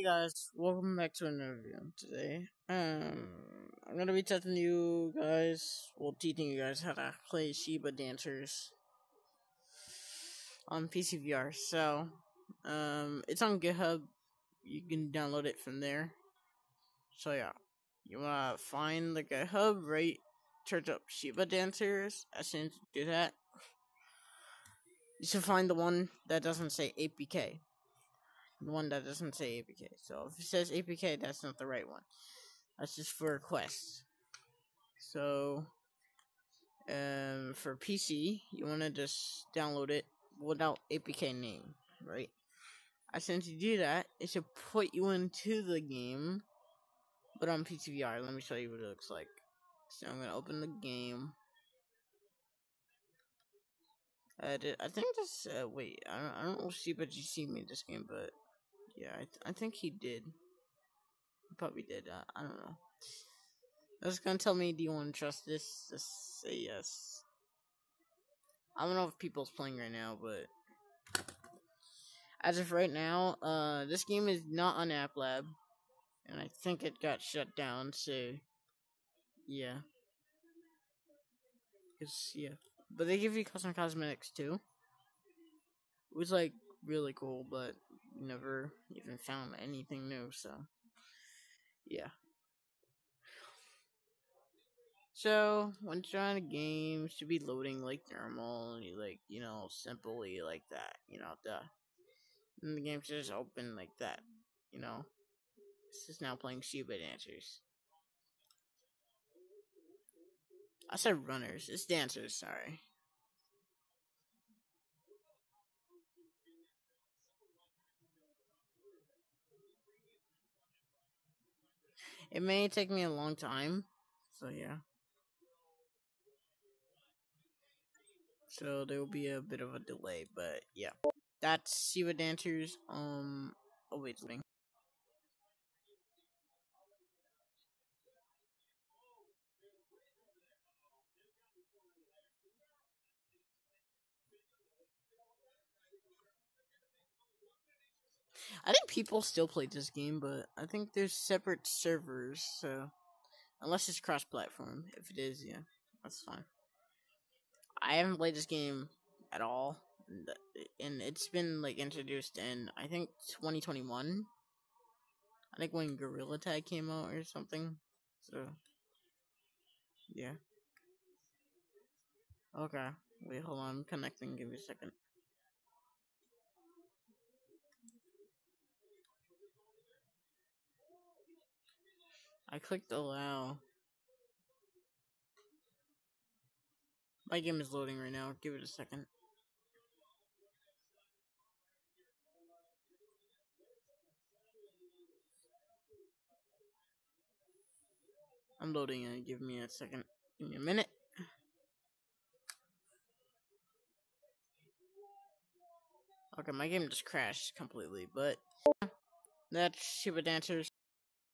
Hey guys, welcome back to another video today. Um, I'm gonna be testing you guys, well, teaching you guys how to play Shiba Dancers on PCVR. So, um, it's on GitHub. You can download it from there. So yeah, you wanna find the GitHub, right? Search up Shiba Dancers. As soon as you do that, you should find the one that doesn't say APK the one that doesn't say APK. So if it says APK, that's not the right one. That's just for quests. So, um, for PC, you want to just download it without APK name, right? Soon as you do that, it should put you into the game, but on PCVR. Let me show you what it looks like. So I'm gonna open the game. I, did, I think this. Uh, wait, I don't. I don't see, but you see me this game, but yeah, I, th- I think he did. Probably did. Uh, I don't know. That's gonna tell me, do you want to trust this? Just say yes. I don't know if people's playing right now, but as of right now, uh, this game is not on App Lab, and I think it got shut down. So, yeah, it's yeah, but they give you custom cosmetics too. It was like really cool, but never even found anything new, so yeah. So once you're on a game should be loading like normal, like you know, simply like that, you know, the and the game should just open like that, you know. This is now playing Shiba Dancers. I said runners. It's dancers. Sorry. It may take me a long time, so yeah. So there will be a bit of a delay, but yeah. That's Shiba Dancers. Um, oh wait, loading. I think people still play this game, but I think there's separate servers, so unless it's cross platform. If it is, yeah, that's fine. I haven't played this game at all, and it's been like introduced in I think 2021. I think when Gorilla Tag came out or something. So, yeah. Okay. Wait, hold on. I'm connecting. Give me a second. I clicked allow. My game is loading right now. Give it a second. I'm loading it. Give me a second. Give me a minute. Okay, my game just crashed completely, but that's Shiba Dancers.